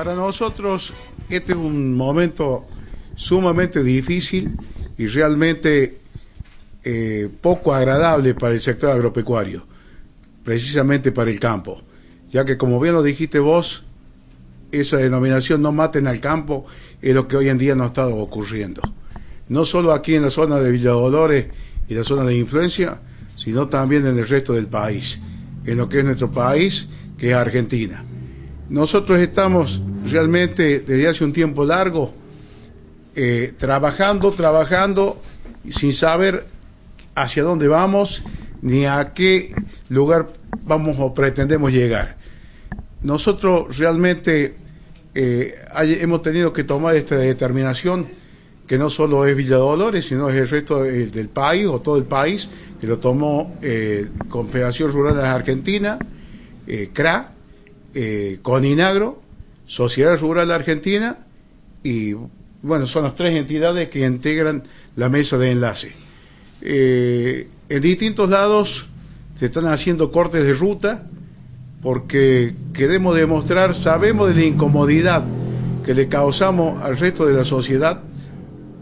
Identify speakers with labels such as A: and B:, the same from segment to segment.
A: Para nosotros este es un momento sumamente difícil y realmente eh, poco agradable para el sector agropecuario, precisamente para el campo, ya que como bien lo dijiste vos, esa denominación no maten al campo es lo que hoy en día no ha estado ocurriendo. No solo aquí en la zona de Villa Dolores y la zona de influencia, sino también en el resto del país, en lo que es nuestro país, que es Argentina. Nosotros estamos realmente desde hace un tiempo largo eh, trabajando, trabajando, sin saber hacia dónde vamos ni a qué lugar vamos o pretendemos llegar. Nosotros realmente eh, hemos tenido que tomar esta determinación que no solo es Villa Dolores, sino es el resto del país o todo el país, que lo tomó eh, Confederación Rural de Argentina, CRA, eh, Coninagro, Sociedad Rural Argentina y bueno, son las tres entidades que integran la mesa de enlace. Eh, en distintos lados se están haciendo cortes de ruta porque queremos demostrar, sabemos de la incomodidad que le causamos al resto de la sociedad,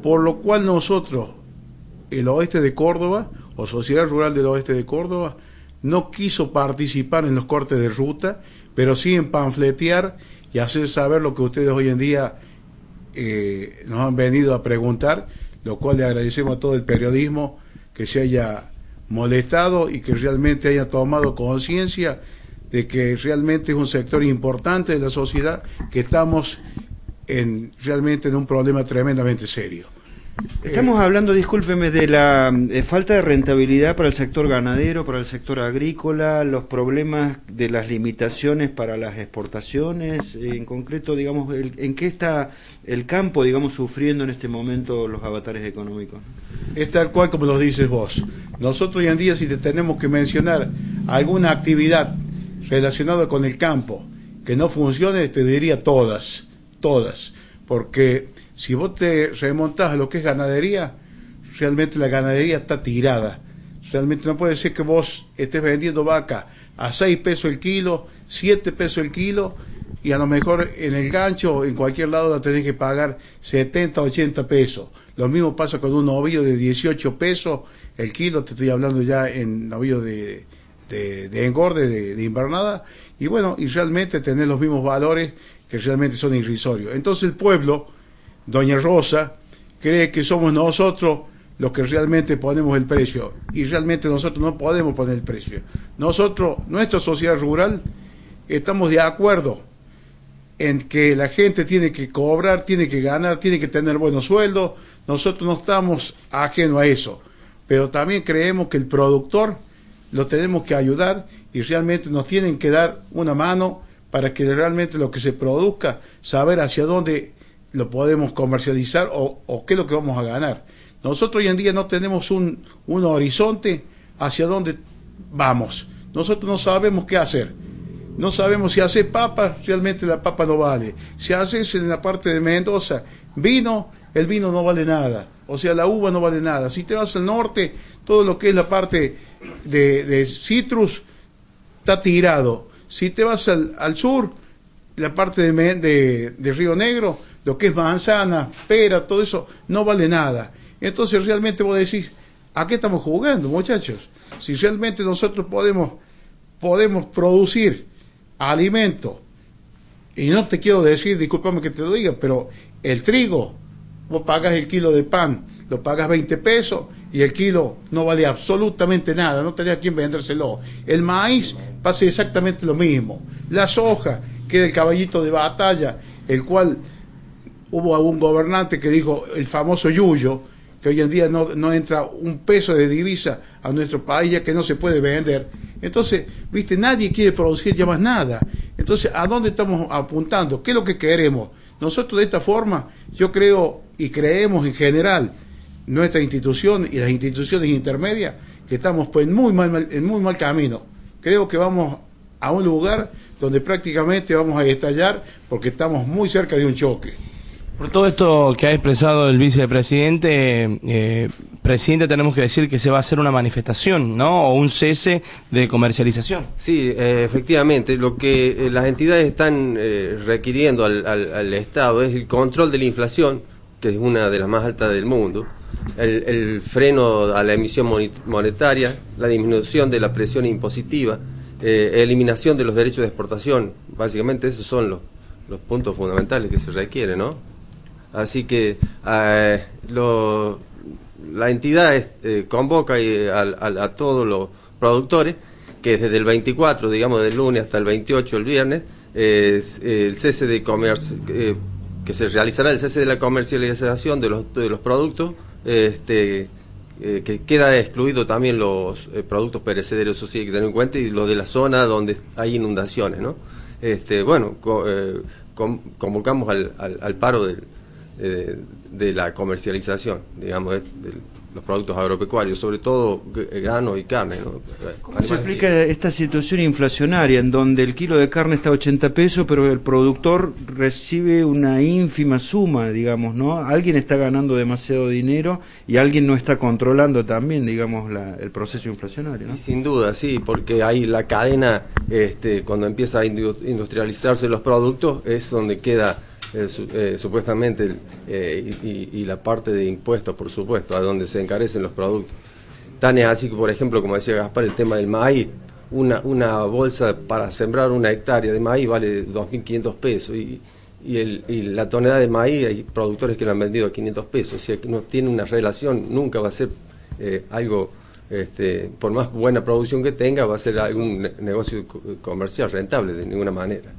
A: por lo cual nosotros, el oeste de Córdoba, o Sociedad Rural del Oeste de Córdoba, no quiso participar en los cortes de ruta pero sí en panfletear y hacer saber lo que ustedes hoy en día eh, nos han venido a preguntar, lo cual le agradecemos a todo el periodismo que se haya molestado y que realmente haya tomado conciencia de que realmente es un sector importante de la sociedad, que estamos en, realmente en un problema tremendamente serio.
B: Estamos hablando, discúlpeme, de la eh, falta de rentabilidad para el sector ganadero, para el sector agrícola, los problemas de las limitaciones para las exportaciones, en concreto, digamos, ¿en qué está el campo, digamos, sufriendo en este momento los avatares económicos?
A: Es tal cual como lo dices vos. Nosotros hoy en día, si te tenemos que mencionar alguna actividad relacionada con el campo que no funcione, te diría todas, todas, porque si vos te remontás a lo que es ganadería, realmente la ganadería está tirada. Realmente no puede ser que vos estés vendiendo vaca a 6 pesos el kilo, 7 pesos el kilo, y a lo mejor en el gancho o en cualquier lado la tenés que pagar 70, 80 pesos. Lo mismo pasa con un novillo de 18 pesos el kilo, te estoy hablando ya en novillo de, de, engorde, de, de, invernada, y bueno, y realmente tener los mismos valores que realmente son irrisorios. Entonces el pueblo doña Rosa cree que somos nosotros los que realmente ponemos el precio y realmente nosotros no podemos poner el precio. Nosotros, nuestra sociedad rural, estamos de acuerdo en que la gente tiene que cobrar, tiene que ganar, tiene que tener buenos sueldos. Nosotros no estamos ajenos a eso, pero también creemos que el productor lo tenemos que ayudar y realmente nos tienen que dar una mano para que realmente lo que se produzca, saber hacia dónde lo podemos comercializar o, qué es lo que vamos a ganar. Nosotros hoy en día no tenemos un, un horizonte hacia dónde vamos. Nosotros no sabemos qué hacer. No sabemos si hace papa, realmente la papa no vale. Si haces en la parte de Mendoza vino, el vino no vale nada. O sea, la uva no vale nada. Si te vas al norte, todo lo que es la parte de, de citrus está tirado. Si te vas al, al sur, la parte de, de, de Río Negro, lo que es manzana, pera, todo eso, no vale nada. Entonces realmente vos decís, ¿a qué estamos jugando, muchachos? Si realmente nosotros podemos, podemos producir alimento, y no te quiero decir, discúlpame que te lo diga, pero el trigo, vos pagas el kilo de pan, lo pagas 20 pesos y el kilo no vale absolutamente nada, no tenés a quién vendérselo. El maíz pasa exactamente lo mismo. La soja, que es el caballito de batalla, el cual hubo algún gobernante que dijo el famoso yuyo, que hoy en día no, no, entra un peso de divisa a nuestro país ya que no se puede vender. Entonces, viste, nadie quiere producir ya más nada. Entonces, ¿a dónde estamos apuntando? ¿Qué es lo que queremos? Nosotros de esta forma, yo creo y creemos en general, nuestra institución y las instituciones intermedias, que estamos pues en muy mal, en muy mal camino. Creo que vamos a un lugar donde prácticamente vamos a estallar porque estamos muy cerca de un choque.
C: Por todo esto que ha expresado el vicepresidente, eh, presidente, tenemos que decir que se va a hacer una manifestación, ¿no? O un cese de comercialización.
D: Sí, eh, efectivamente. Lo que eh, las entidades están eh, requiriendo al, al, Estado es el control de la inflación, que es una de las más altas del mundo, el, el freno a la emisión monetaria, la disminución de la presión impositiva, eliminación de los derechos de exportación. Básicamente esos son los, los puntos fundamentales que se requieren, ¿no? Así que lo la entidad eh, convoca a, todos los productores que desde el 24, digamos del lunes hasta el 28 el viernes, el cese de comercio, eh, que se realizará el cese de la comercialización de los, de los productos, este, eh, que queda excluido también los productos perecederos, eso sí hay que tener en cuenta, y lo de la zona donde hay inundaciones, ¿no? Este, bueno, convocamos al, al paro del de la comercialización, digamos, de, los productos agropecuarios, sobre todo grano y carne.
B: ¿Cómo se explica esta situación inflacionaria en donde el kilo de carne está a 80 pesos, pero el productor recibe una ínfima suma, digamos, ¿no? Alguien está ganando demasiado dinero y alguien no está controlando también, digamos, el proceso inflacionario,
D: sin duda, sí, porque hay la cadena, este, cuando empieza a industrializarse los productos, es donde queda eh, eh, supuestamente eh, y, la parte de impuestos, por supuesto, a donde se encarecen los productos. Tan es así que, por ejemplo, como decía Gaspar, el tema del maíz, una, una bolsa para sembrar una hectárea de maíz vale 2.500 pesos y, y, el, y, la tonelada de maíz hay productores que lo han vendido a 500 pesos, o sea que no tiene una relación, nunca va a ser algo, este, por más buena producción que tenga, va a ser algún negocio comercial rentable de ninguna manera.